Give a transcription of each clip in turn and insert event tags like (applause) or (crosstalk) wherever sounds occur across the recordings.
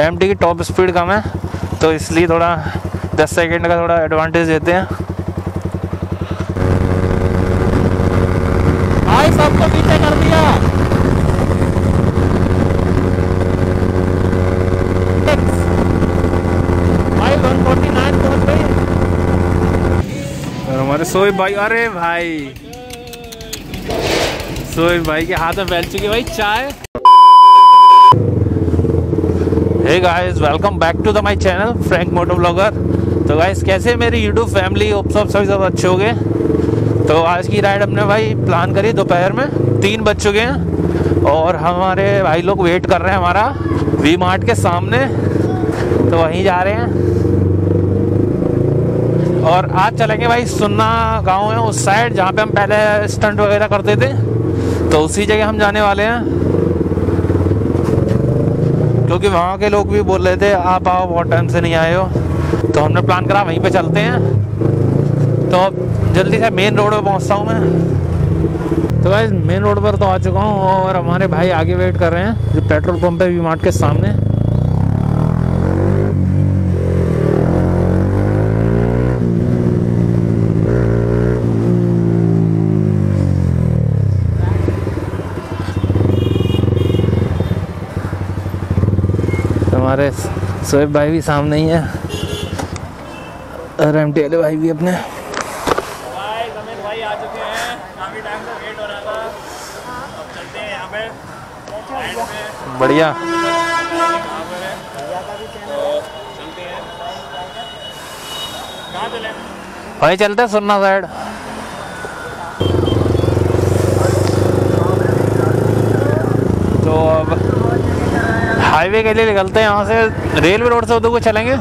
M की top speed कम है तो इसलिए थोड़ा दस सेकेंड का थोड़ा एडवांटेज देते हैं। भाई सबको पीछे कर दिया। भाई 149 पहुँच गई। और हमारे सोए भाई अरे भाई। सोए भाई के हाथ में फैल चुकी है भाई चाय। Hey guys welcome back to the my channel Frank moto blogger तो गाइस कैसे मेरी यूट्यूब फैमिली होप सब सभी सब अच्छे हो गए? तो आज की राइड हमने भाई प्लान करी दोपहर में। तीन बज चुके हैं और हमारे भाई लोग वेट कर रहे हैं हमारा वी मार्ट के सामने। तो वहीं जा रहे हैं। और आज चलेंगे भाई सुन्ना गाँव है, उस साइड जहाँ पे हम पहले स्टंट वगैरह करते थे। तो उसी जगह हम जाने वाले हैं। क्योंकि वहाँ के लोग भी बोल रहे थे, आप आओ, बहुत टाइम से नहीं आए हो। तो हमने प्लान करा, वहीं पे चलते हैं। तो अब जल्दी से मेन रोड पर पहुँचता हूँ मैं। तो भाई मेन रोड पर तो आ चुका हूँ और हमारे भाई आगे वेट कर रहे हैं, जो पेट्रोल पंप है वी मार्ट के सामने तो हमारे सोएब भाई भी सामने ही है। और एम भाई भी अपने। बढ़िया। भाई चलते सुनना चुके हैं काफ़ी टाइम से वेट हो रहा था अब चलते हैं यहाँ पे साइड पे बढ़िया यहाँ पर है तो चलते हैं कहाँ चले भाई चलते हैं सुन्ना साइड तो अब हाईवे के लिए निकलते हैं यहाँ से। रेलवे रोड से उधर को चलेंगे?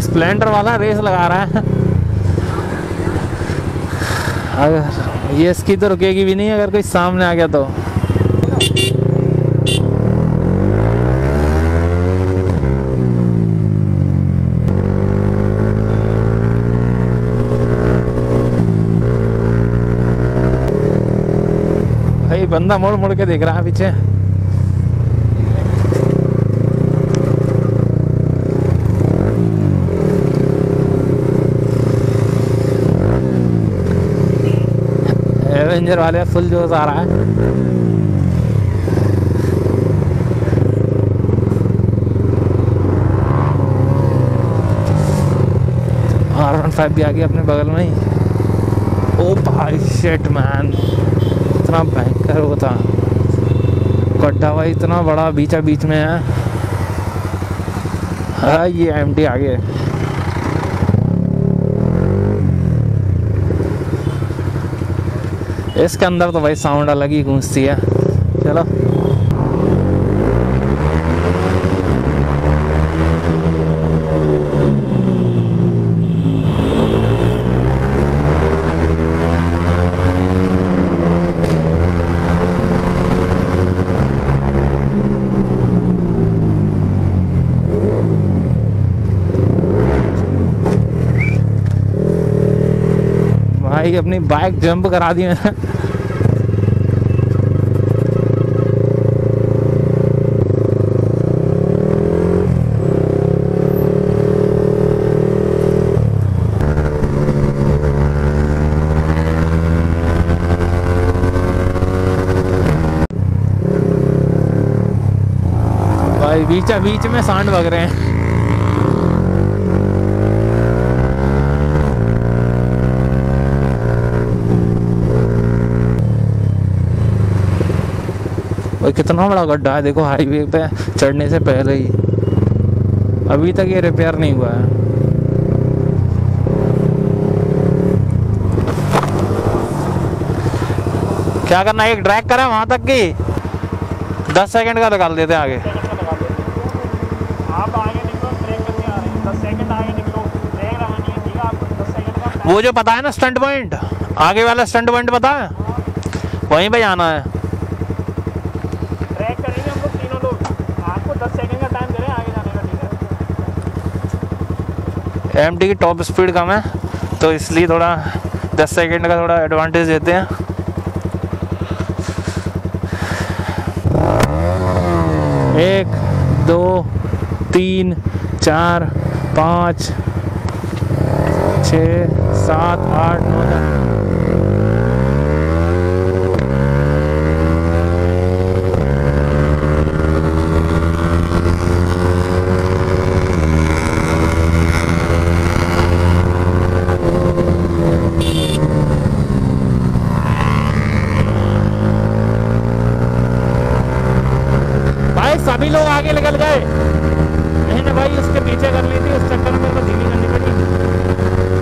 स्प्लेंडर वाला रेस लगा रहा है। अगर ये इसकी तो रुकेगी भी नहीं, अगर कोई सामने आ गया तो। भाई, बंदा मुड़ मुड़ के देख रहा है पीछे। एवेंजर वाले फुल जोश आ रहा है। आर वन फाइव भी आ गया अपने बगल में ही। ओ भाई शेट मैन इतना भयंकर वो था। गड्ढा भाई इतना बड़ा बीचा बीच में है। हाँ ये एम टी आगे इसके अंदर तो भाई साउंड अलग ही गूंजती है। चलो। भाई अपनी बाइक जंप करा दी मैंने। बीचा बीच में सांड बग रहे हैं। भाई कितना बड़ा गड्ढा है देखो हाईवे पे चढ़ने से पहले ही। अभी तक ये रिपेयर नहीं हुआ है। क्या करना है एक ड्रैग करें वहाँ तक की? दस सेकंड का निकाल देते हैं आगे। आप आगे निकलो ब्रेक करके आ रहे हैं। दस सेकंड आगे निकलो ब्रेक रहा है ठीक है आपको दस सेकंड का वो जो पता है ना स्टंट पॉइंट आगे वाला स्टंट पॉइंट पता है। वहीं पे जाना है ब्रेक करेंगे हम लोग तीनों लोग आपको दस सेकंड का टाइम दे रहे हैं आगे जाने का ठीक है एम की टॉप स्पीड कम है तो इसलिए थोड़ा दस सेकेंड का थोड़ा एडवांटेज देते हैं। एक, दो, तीन, चार, पाँच, छ, सात, आठ, नौ, दस भाई सभी लोग आगे निकल गए। मैंने भाई उसके पीछे कर ली थी उस चक्कर में मेरे को धीमी करनी पड़ी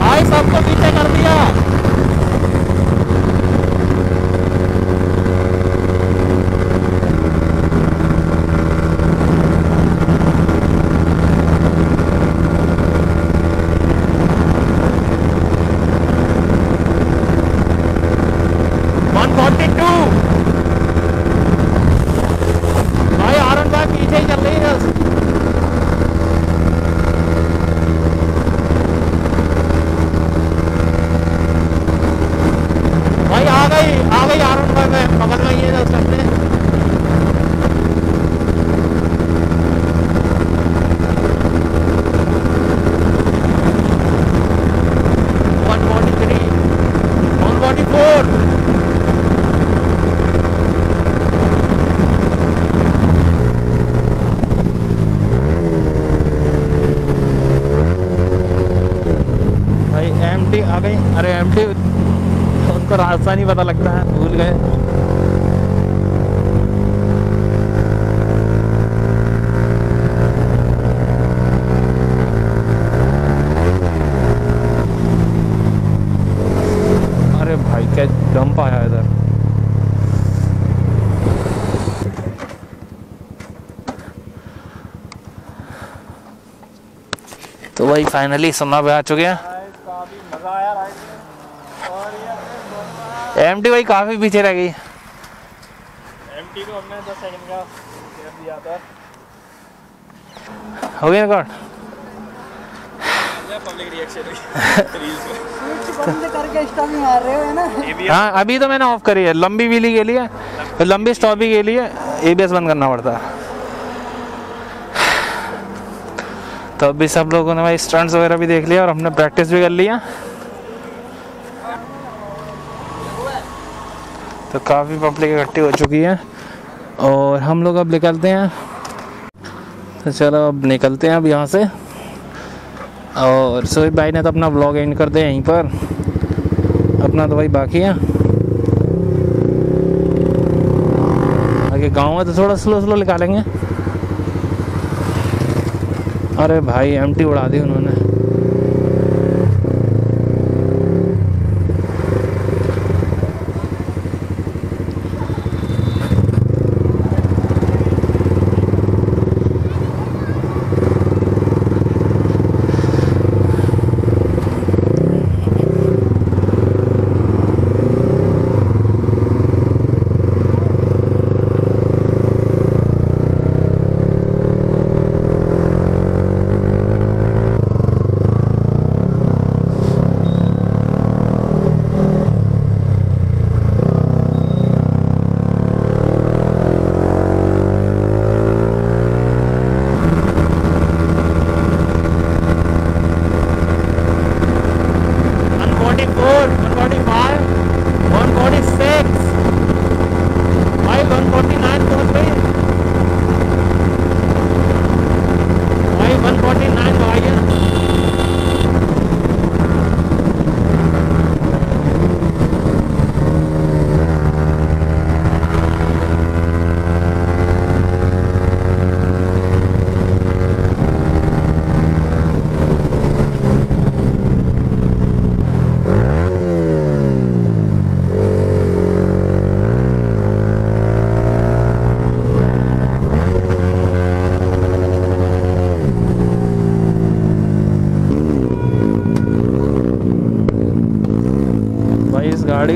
भाई सबको पीछे कर दिया वन फोर्टी टू भाई आरन भाई पीछे ही चल रही है भाई आ गई आ गई आरन भाई में बगल में ये उस रास्ते one forty three one forty four भाई एम आ गई अरे एम रास्ता नहीं पता लगता है। भूल गए। अरे भाई, क्या डंप आया इधर? तो भाई फाइनली सुना पे आ चुके हैं काफ़ी मज़ा आया राइड में और एम भाई काफ़ी पीछे रह गई। एमटी को हमने दस सेकंड का दिया था। हो गया रिकॉर्ड पब्लिक रिएक्शन रील्स में। बंद करके स्टॉप मार रहे हो ना? हाँ अभी तो मैंने ऑफ़ करी है। लंबी व्हीली के लिए तो लंबी स्टॉपी के लिए एबीएस बंद करना पड़ता। है तो अभी सब लोगों ने भाई स्टंट्स वगैरह भी देख लिया और हमने प्रैक्टिस भी कर लिया। तो काफ़ी पब्लिक इकट्ठी हो चुकी है। और हम लोग अब निकलते हैं। तो चलो अब निकलते हैं अब यहाँ से। और सोहिब भाई ने तो अपना ब्लॉग एंड कर दिया यहीं पर। अपना तो भाई बाकी है। आगे गाँव में तो थोड़ा स्लो स्लो निकालेंगे। अरे भाई एमटी उड़ा दी उन्होंने।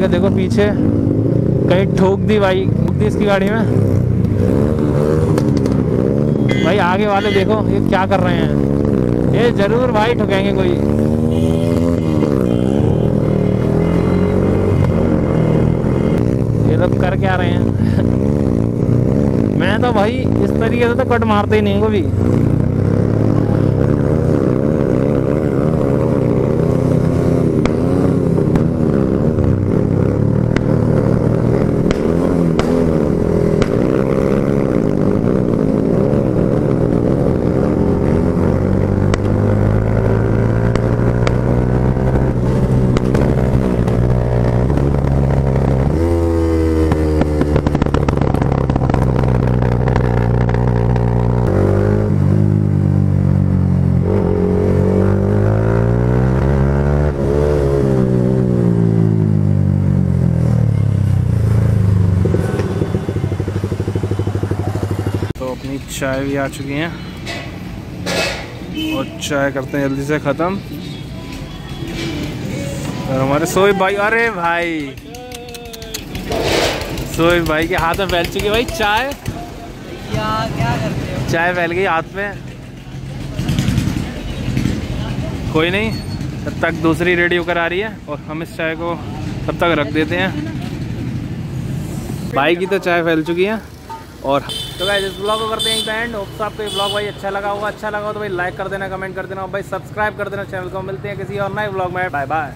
गाड़ी का देखो पीछे कहीं ठोक दी भाई, ठोक दी इसकी गाड़ी में। भाई आगे वाले देखो, ये क्या कर रहे हैं। ये ज़रूर भाई ठुकेंगे कोई। ये लोग कर क्या रहे हैं? (laughs) मैं तो भाई इस तरीके से तो कट मारते ही नहीं कभी तो अपनी चाय भी आ चुकी हैं। और चाय करते हैं जल्दी से ख़त्म। और हमारे सोए भाई अरे भाई। सोए भाई के हाथ में फैल चुकी है भाई चाय। क्या करते हो? चाय फैल गई हाथ में। कोई नहीं तब तक दूसरी रेडी होकर आ रही है और हम इस चाय को तब तक रख देते हैं। भाई की तो चाय फैल चुकी है। और तो भाई इस ब्लॉग को करते हैं यहीं एंड होप्स आपको ये ब्लॉग भाई अच्छा लगा होगा। अच्छा लगा हो तो भाई लाइक कर देना कमेंट कर देना और भाई सब्सक्राइब कर देना चैनल को। मिलते हैं किसी और नए ब्लॉग में। Bye bye